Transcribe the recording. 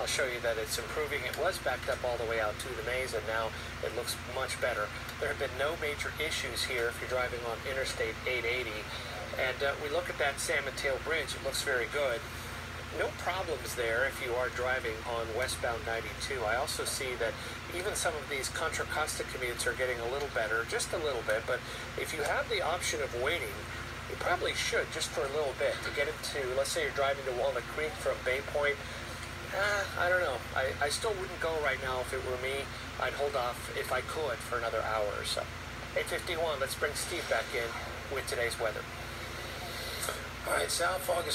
I'll show you that it's improving. It was backed up all the way out to the maze, and now it looks much better. There have been no major issues here if you're driving on Interstate 880. And uh, we look at that San Mateo Bridge, it looks very good. No problems there if you are driving on westbound 92. I also see that even some of these Contra Costa commutes are getting a little better, just a little bit. But if you have the option of waiting, you probably should just for a little bit to get into, let's say you're driving to Walnut Creek from Bay Point. Uh, I don't know. I, I still wouldn't go right now if it were me. I'd hold off if I could for another hour or so. 851, let's bring Steve back in with today's weather. All right, South starting.